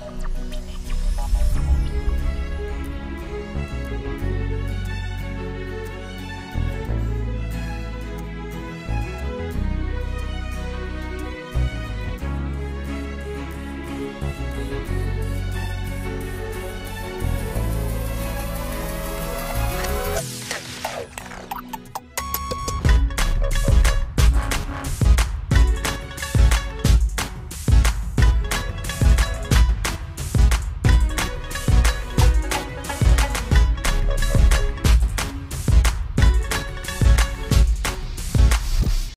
Música